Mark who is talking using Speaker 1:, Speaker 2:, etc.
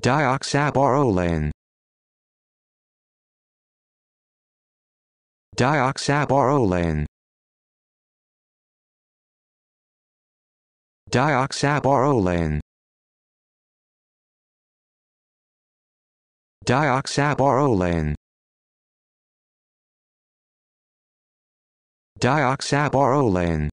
Speaker 1: Dioxaborolane. Dioxaborolane. Dioxaborolane. Dioxaborolane. Dioxaborolane.